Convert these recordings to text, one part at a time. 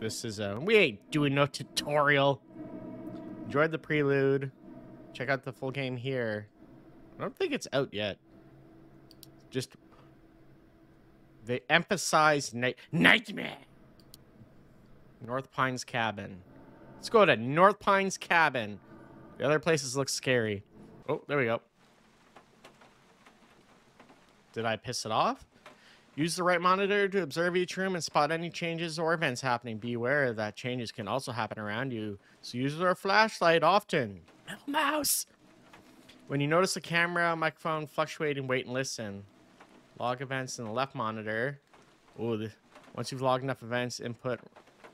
this is a we ain't doing no tutorial. Enjoyed the prelude. Check out the full game here. I don't think it's out yet. Just they emphasize night nightmare. North Pines Cabin. Let's go to North Pines Cabin. The other places look scary. Oh, there we go. Did I piss it off? Use the right monitor to observe each room and spot any changes or events happening. Be aware that changes can also happen around you, so use your flashlight often. Little mouse. When you notice the camera, microphone fluctuating, wait and listen. Log events in the left monitor. Ooh, once you've logged enough events, input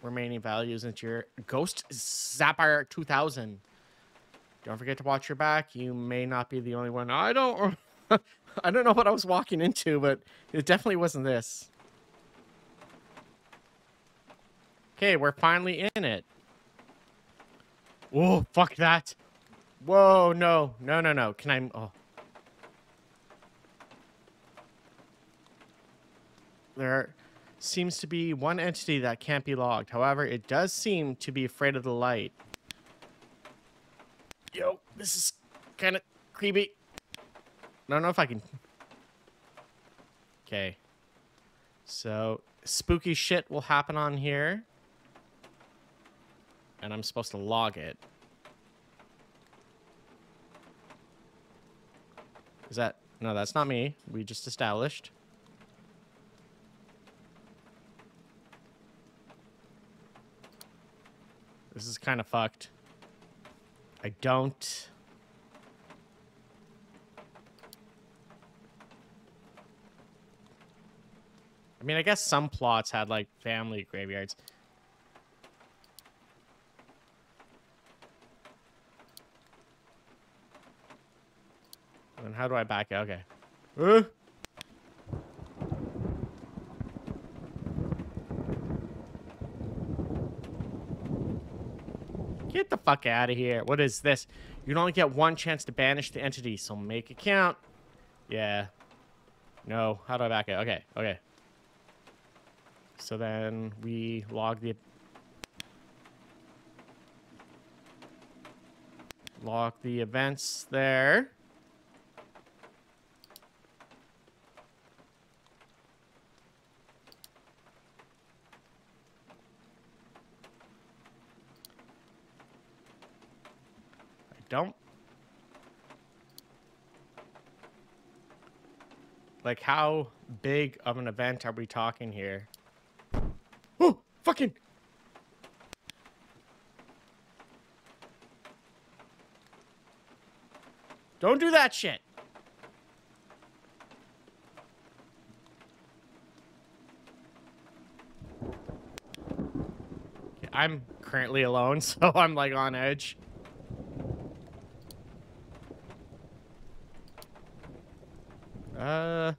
remaining values into your Ghost Zapper 2000. Don't forget to watch your back. You may not be the only one. I don't... I don't know what I was walking into, but it definitely wasn't this. Okay, we're finally in it. Oh, fuck that. Whoa, no. No, no, no. Can I... Oh. There seems to be one entity that can't be logged. However, it does seem to be afraid of the light. Yo, this is kind of creepy. I don't know if I can... Okay. So, spooky shit will happen on here. And I'm supposed to log it. Is that... No, that's not me. We just established. This is kind of fucked. I don't... I mean, I guess some plots had, like, family graveyards. And how do I back it? Okay. Uh. Get the fuck out of here. What is this? You only get one chance to banish the entity, so make it count. Yeah. No. How do I back it? Okay. Okay. So then we log the log the events there. I don't like how big of an event are we talking here? Fucking. Don't do that shit. I'm currently alone, so I'm like on edge. Uh,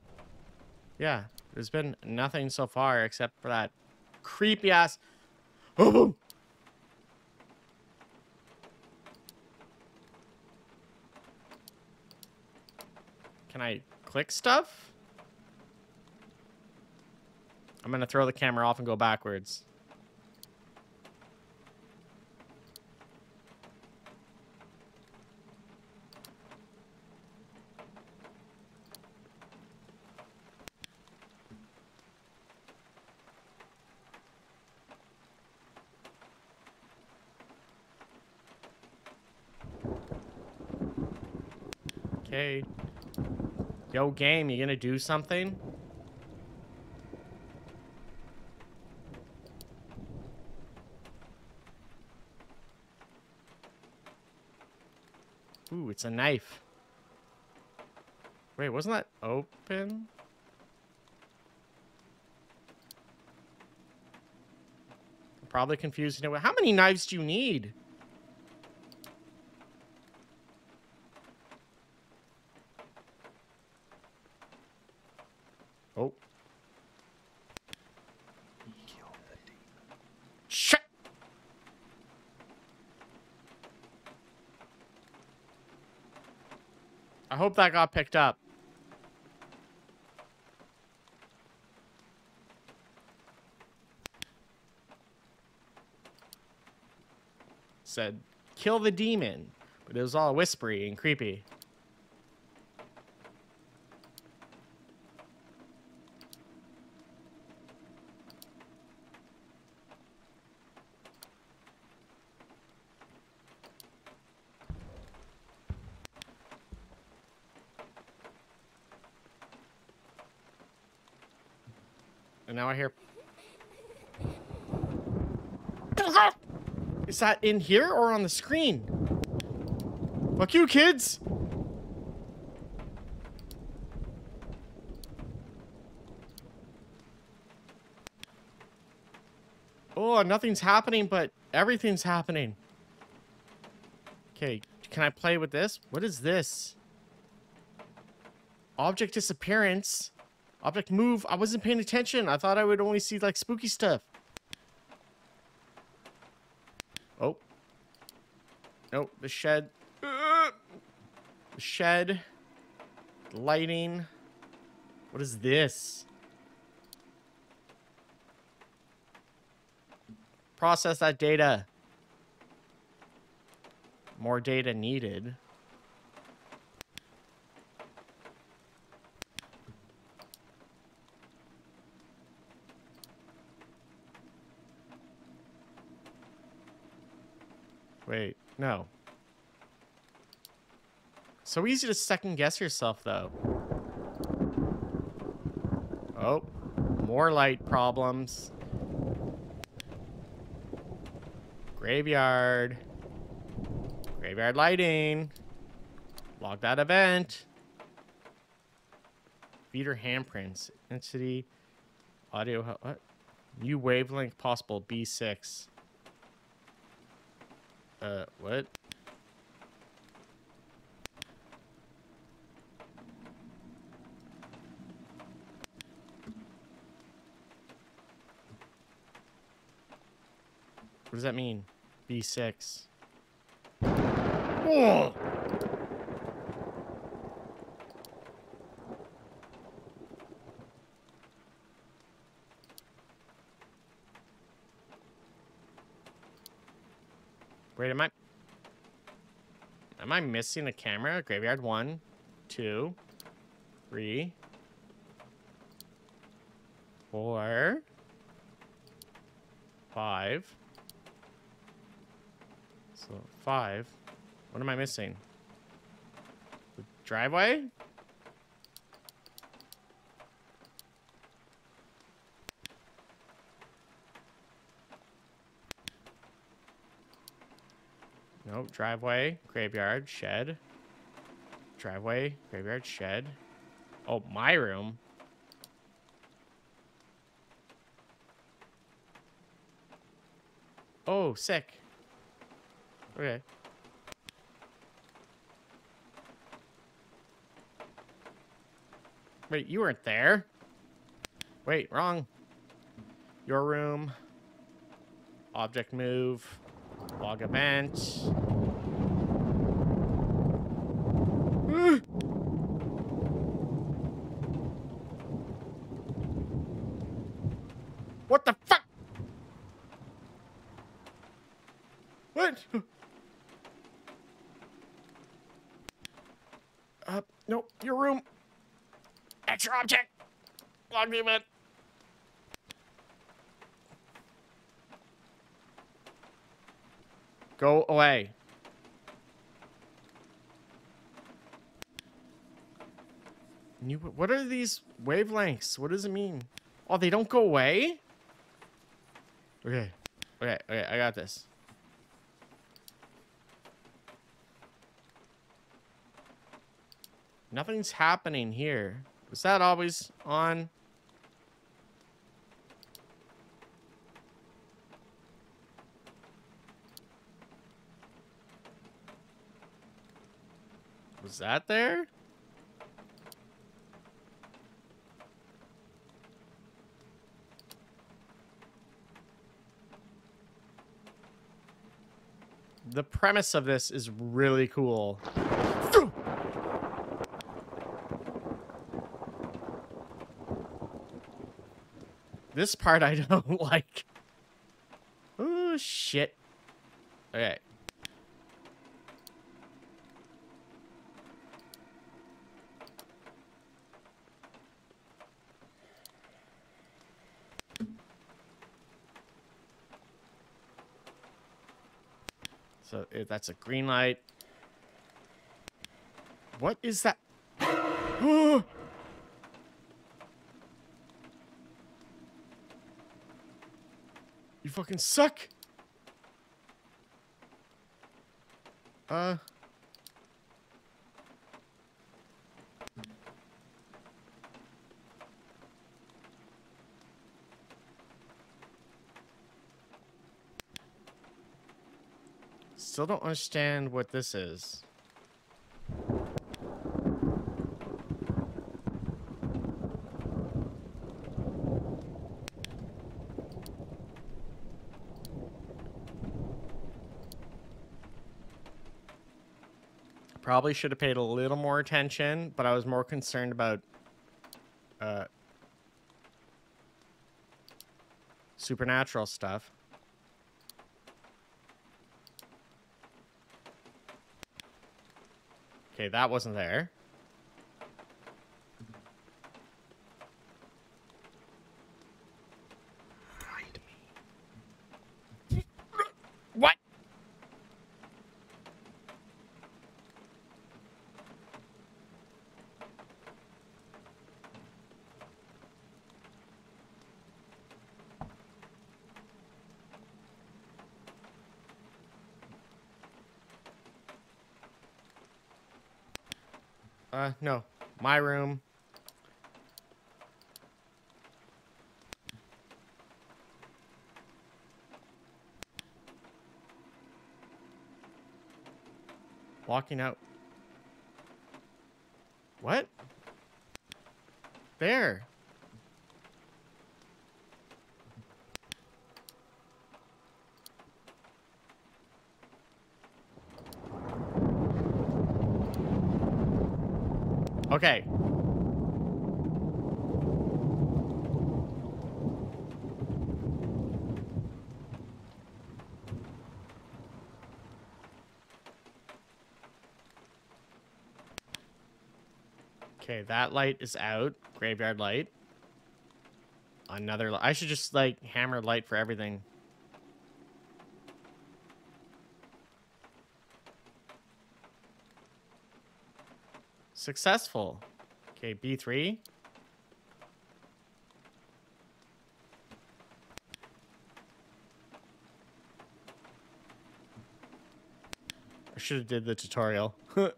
yeah, there's been nothing so far except for that creepy ass. Can I click stuff? I'm gonna throw the camera off and go backwards. Okay. Yo, game, you gonna do something? Ooh, it's a knife. Wait, wasn't that open? Probably confusing it. How many knives do you need? I hope that got picked up. Said, kill the demon. But it was all whispery and creepy. That in here or on the screen? Fuck you, kids! Oh, nothing's happening, but everything's happening. Okay, can I play with this? What is this? Object disappearance. Object move. I wasn't paying attention. I thought I would only see like spooky stuff. Oh. Nope, the shed. The shed. The Lighting. What is this? Process that data. More data needed. Wait, no. So easy to second guess yourself, though. Oh, more light problems. Graveyard. Graveyard lighting. Log that event. Feeder handprints. Intensity. Audio. What? New wavelength possible. B6. Uh, what? What does that mean? B6. Oh! Wait, am I... Am I missing a camera? Graveyard one, two, three, four, five. So five. What am I missing? The driveway? Nope, driveway, graveyard, shed. Driveway, graveyard, shed. Oh, my room. Oh, sick. Okay. Wait, you weren't there. Wait, wrong. Your room. Object move. Log event. what the fuck? What? Uh, no, your room. Extra object. Event. Go away. What are these wavelengths? What does it mean? Oh, they don't go away? Okay. Okay, okay, I got this. Nothing's happening here. Was that always on? Was that there? The premise of this is really cool. This part I don't like. Oh, shit. Okay. So it, that's a green light. What is that? you fucking suck. Uh. Still don't understand what this is. Probably should have paid a little more attention, but I was more concerned about uh, supernatural stuff. Okay, that wasn't there. Uh, no. My room. Walking out. What? There. Okay. Okay, that light is out. Graveyard light. Another I should just like hammer light for everything. Successful. Okay, B3. I should have did the tutorial. oh.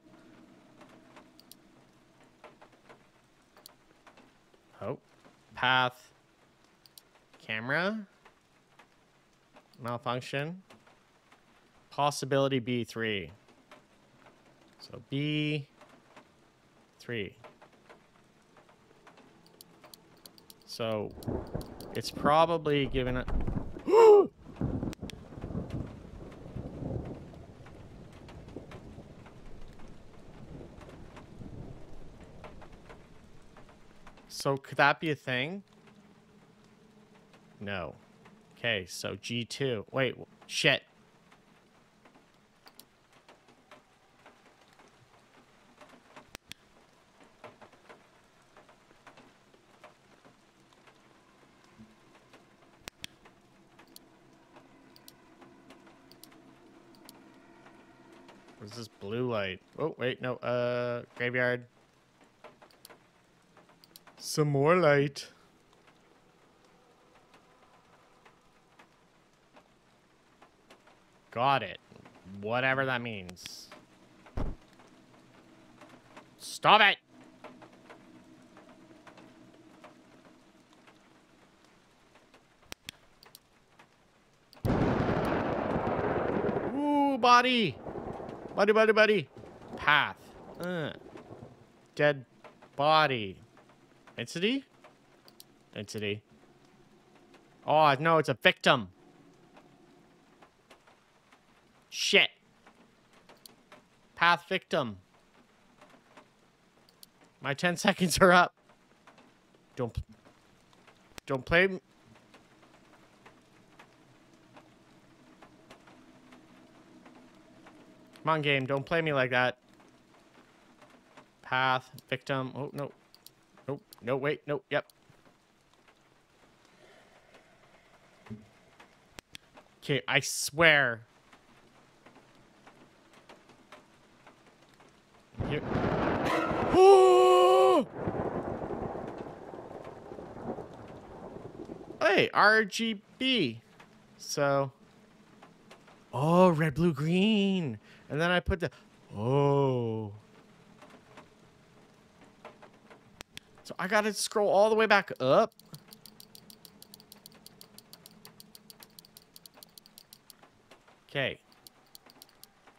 Path. Camera. Malfunction. Possibility B3. So B three. So it's probably given it. so could that be a thing? No. Okay, so G2. Wait, shit. What's this blue light? Oh, wait, no. Uh, graveyard. Some more light. Got it. Whatever that means. Stop it! Ooh, body! Buddy, buddy, buddy. Path. Uh. Dead body. Entity? Entity. Oh, no, it's a victim. Shit. Path victim. My 10 seconds are up. Don't... Don't play... Come on, game. Don't play me like that path, victim. Oh, no. Nope. No, wait. Nope. Yep. Okay, I swear. Here. Oh! Hey, RGB. So. Oh, red, blue, green. And then I put the. Oh. So I got to scroll all the way back up. Okay.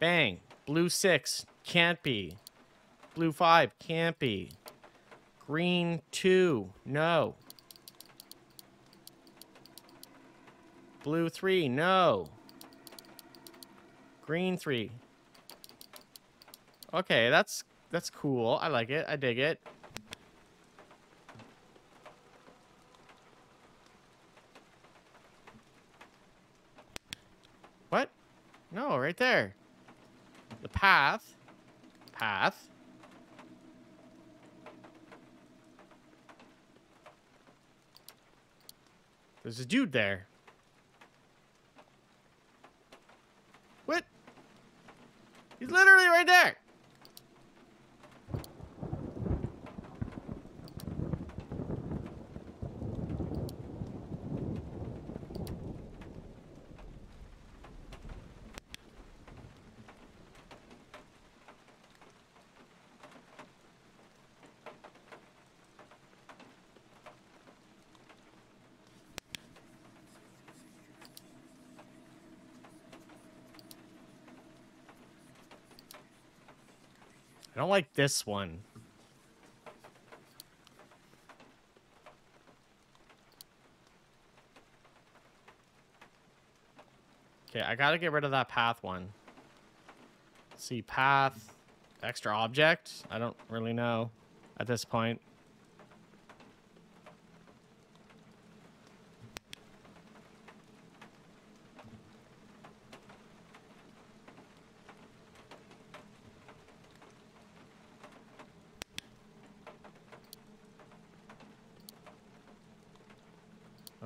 Bang. Blue 6. Can't be. Blue 5. Can't be. Green 2. No. Blue 3. No. Green 3. Okay, that's that's cool. I like it. I dig it. What? No, right there. The path. Path. There's a dude there. What? He's literally right there. I don't like this one. Okay, I gotta get rid of that path one. See, path, extra object? I don't really know at this point.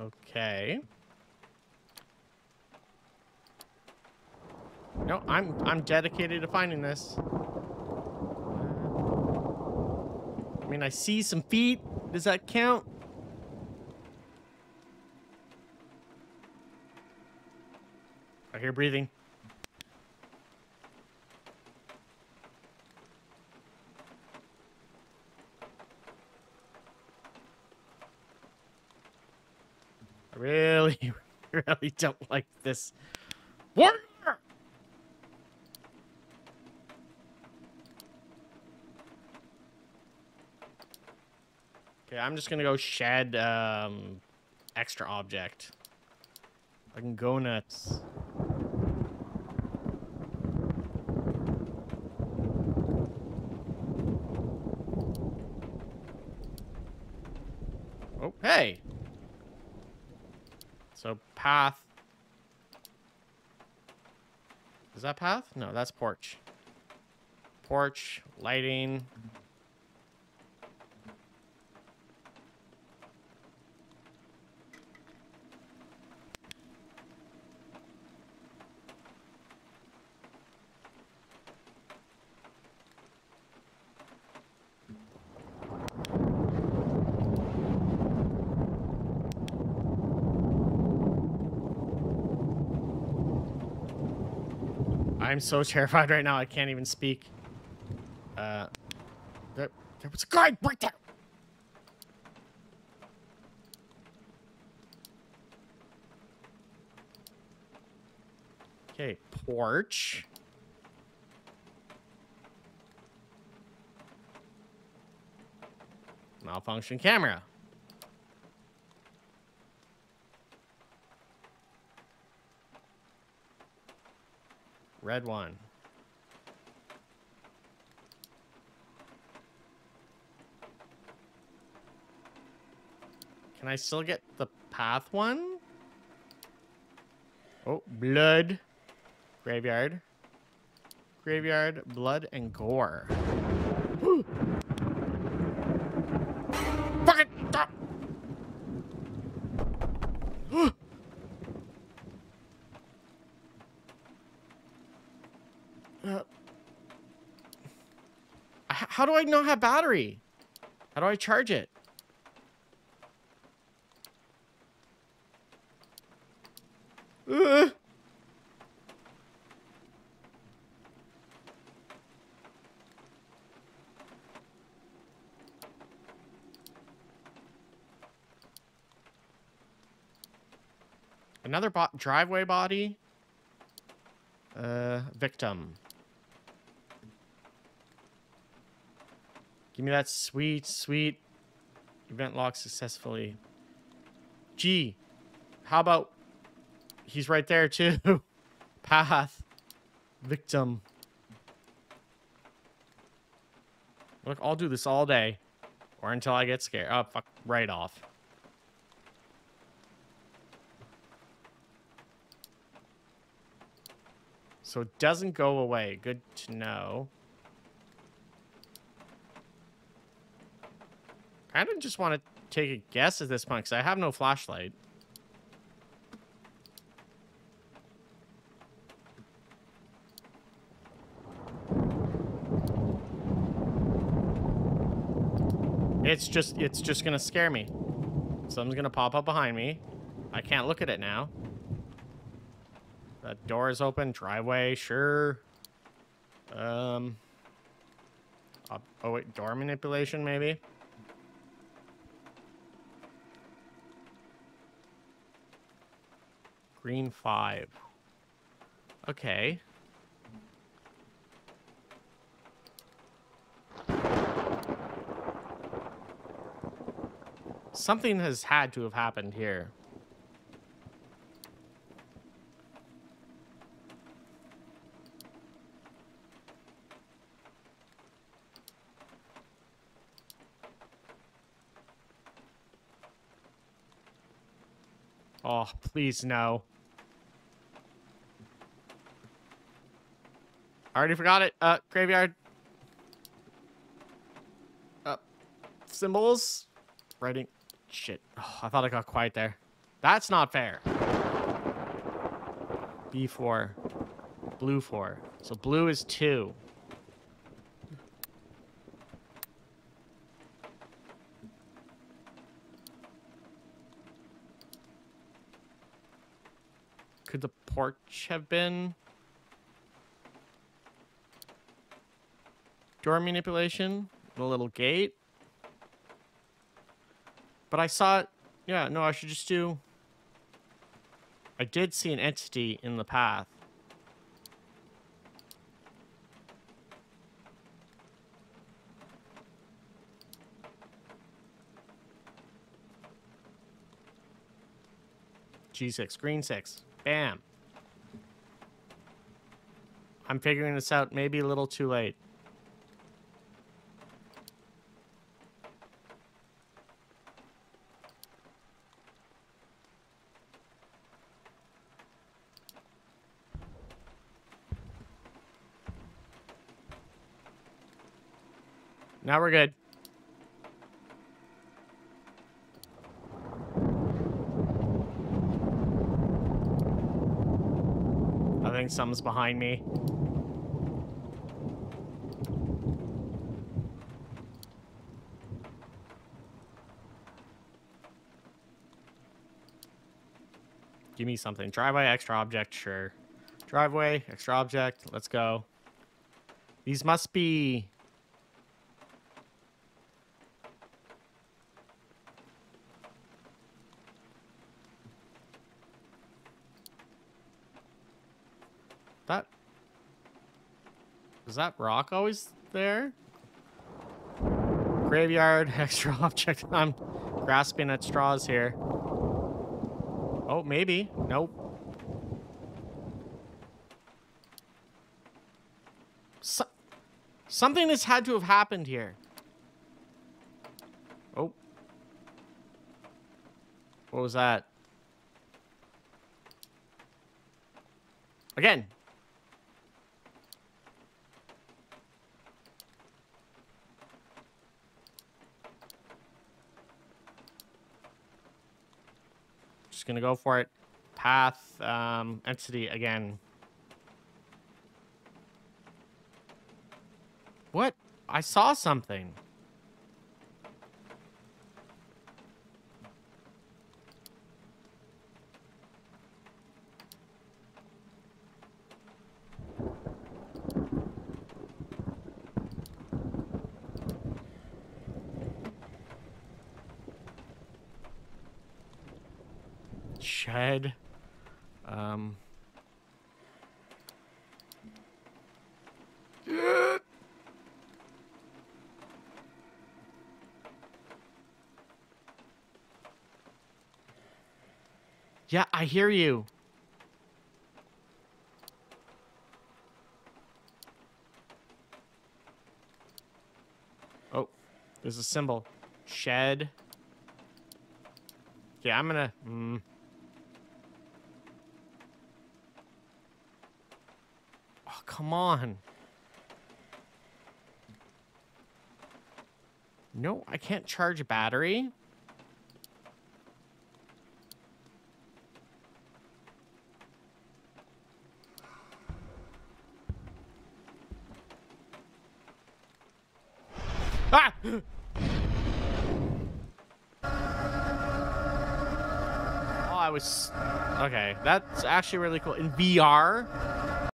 Okay. No, I'm I'm dedicated to finding this. I mean, I see some feet. Does that count? I hear breathing. I really, really don't like this. Okay, I'm just gonna go shed um, extra object. I can go nuts. Oh, hey! So path. Is that path? No, that's porch. Porch, lighting. I'm so terrified right now. I can't even speak. Uh, there, there was a guy right there. Okay, porch. Malfunction camera. Red one. Can I still get the path one? Oh, blood. Graveyard. Graveyard, blood, and gore. Fucking how do I not have battery? How do I charge it? Uh. Another bo driveway body. Uh, victim. Give me that sweet, sweet event log successfully. Gee, how about he's right there too? Path. Victim. Look, I'll do this all day. Or until I get scared. Oh, fuck. Right off. So it doesn't go away. Good to know. I don't just want to take a guess at this point because I have no flashlight. It's just, it's just gonna scare me. Something's gonna pop up behind me. I can't look at it now. That door is open. Driveway, sure. Um. Uh, oh wait, door manipulation maybe. Green five. Okay. Something has had to have happened here. Oh, please no. I already forgot it. Uh, graveyard. Uh, symbols. Writing. Shit. Oh, I thought I got quiet there. That's not fair. B4. Blue 4. So blue is 2. Could the porch have been? Door manipulation. The little gate. But I saw it. Yeah, no, I should just do... I did see an entity in the path. G6, green 6. Bam. I'm figuring this out maybe a little too late. Now we're good. I think something's behind me. Give me something. Driveway, extra object, sure. Driveway, extra object, let's go. These must be Is that rock always there? Graveyard, extra object. I'm grasping at straws here. Oh, maybe. Nope. So something has had to have happened here. Oh. What was that? Again, just gonna go for it. Path, um, entity again. What? I saw something. shed. Um. Yeah, I hear you. Oh, there's a symbol. Shed. Yeah, I'm gonna. Mm. Oh, come on. No, I can't charge a battery. Ah! Oh, I was... Okay, that's actually really cool. In VR,